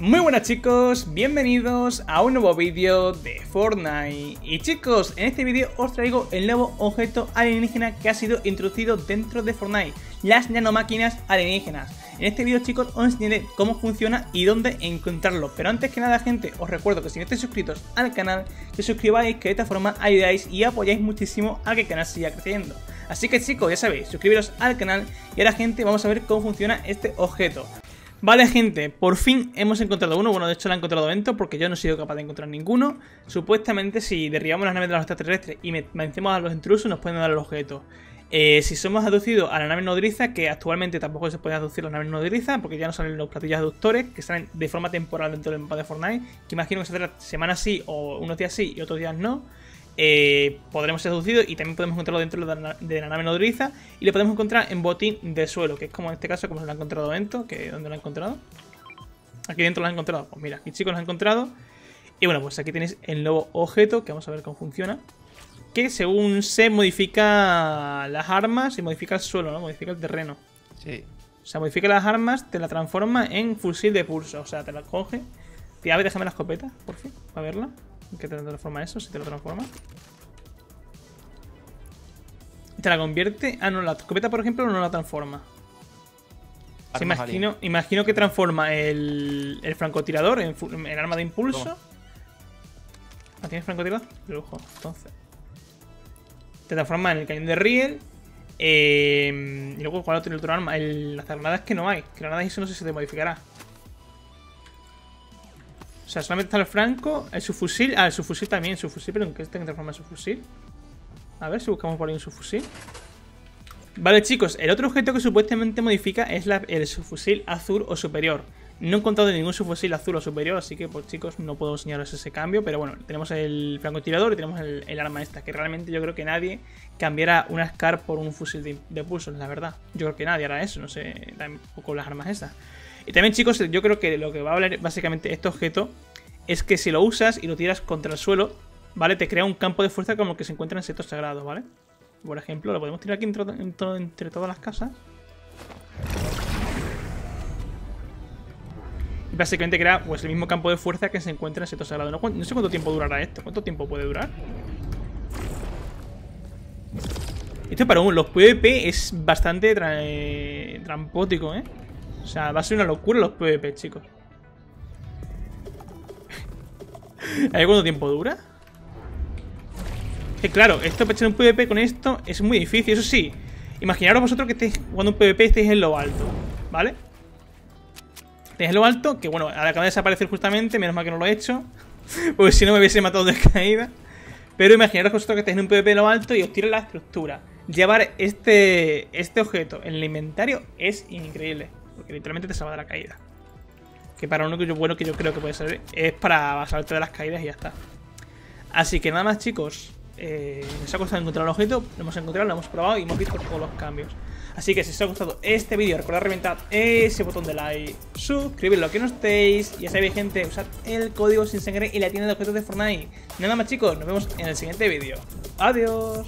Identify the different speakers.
Speaker 1: Muy buenas chicos, bienvenidos a un nuevo vídeo de Fortnite. Y chicos, en este vídeo os traigo el nuevo objeto alienígena que ha sido introducido dentro de Fortnite Las nanomáquinas alienígenas. En este vídeo chicos os enseñaré cómo funciona y dónde encontrarlo. Pero antes que nada gente, os recuerdo que si no estáis suscritos al canal Que suscribáis, que de esta forma ayudáis y apoyáis muchísimo a que el canal siga creciendo. Así que chicos, ya sabéis, suscribiros al canal y ahora gente vamos a ver cómo funciona este objeto Vale, gente, por fin hemos encontrado uno. Bueno, de hecho lo ha encontrado Vento porque yo no he sido capaz de encontrar ninguno. Supuestamente, si derribamos las naves de los extraterrestres y vencemos a los intrusos, nos pueden dar el objeto. Eh, si somos aducidos a la nave nodriza, que actualmente tampoco se puede aducir la nave nodriza, porque ya no salen los platillos aductores, que salen de forma temporal dentro del mapa de Fortnite, que imagino que se trata semanas sí o unos días sí y otros días no. Eh, podremos ser seducidos y también podemos encontrarlo dentro de la, nave nodriza y lo podemos encontrar en botín de suelo, que es como en este caso como se lo ha encontrado dentro, que ¿dónde lo ha encontrado? Aquí dentro lo ha encontrado, pues mira, aquí chicos lo ha encontrado y bueno, pues aquí tenéis el nuevo objeto, que vamos a ver cómo funciona que según se modifica las armas y modifica el suelo, ¿no? Modifica el terreno.
Speaker 2: Sí.
Speaker 1: O sea, modifica las armas, te la transforma en fusil de pulso. O sea, te la coge. Tía, déjame la escopeta, por fin, para verla. ¿Qué te transforma eso? Si te lo transforma. Te la convierte. Ah, no, la escopeta, por ejemplo, no la transforma. imagino, imagino que transforma el, el francotirador en, el arma de impulso. ¿Ah, tienes francotirador? Lujo, entonces. Te transforma en el cañón de riel. Eh, y luego, ¿cuál tiene otro arma? El, las granadas que no hay. Que granadas eso no sé si se te modificará. O sea, solamente está el franco, el subfusil. Ah, el subfusil también, el subfusil, pero ¿en qué está que transforma el subfusil? A ver si buscamos por ahí un subfusil. Vale, chicos, el otro objeto que supuestamente modifica es el subfusil azul o superior. No he encontrado ningún subfusil azul o superior, así que, pues chicos, no puedo enseñaros ese cambio. Pero bueno, tenemos el francotirador y tenemos el, arma esta, que realmente yo creo que nadie cambiara una SCAR por un fusil de, de la verdad. Yo creo que nadie hará eso, no sé, tampoco las armas estas. Y también, chicos, yo creo que lo que va a hablar básicamente este objeto es que si lo usas y lo tiras contra el suelo, ¿vale? Te crea un campo de fuerza como que se encuentra en setos sagrados, ¿vale? Por ejemplo, lo podemos tirar aquí entre, todas las casas. Y básicamente crea pues, el mismo campo de fuerza que se encuentra en setos sagrados. No, no sé cuánto tiempo durará esto. ¿Cuánto tiempo puede durar? Esto para un, los PvP es bastante eh, trampótico, ¿eh? O sea, va a ser una locura los PvP, chicos. ¿Hay cuánto tiempo dura? Que claro, esto para echar un PvP con esto es muy difícil. Eso sí, imaginaros vosotros que estéis jugando un PvP estéis en lo alto, ¿vale? Estéis en lo alto, que bueno, acaba de desaparecer justamente, menos mal que no lo he hecho. Porque si no me hubiese matado de caída. Pero imaginaros vosotros que estáis en un PvP en lo alto y os tira la estructura. Llevar este, este objeto en el inventario es increíble. Porque literalmente te salva de la caída. Que para lo único bueno que yo creo que puede ser es para basarte de las caídas y ya está. Así que nada más chicos. Eh, nos ha costado encontrar el objeto, lo hemos encontrado, lo hemos probado y hemos visto todos los cambios. Así que si os ha gustado este vídeo, recordad reventar ese botón de like, suscribirlo lo que no estéis, ya sabéis gente, usad el código sin sangre y la tienda de objetos de Fortnite. Nada más chicos, nos vemos en el siguiente vídeo. Adiós.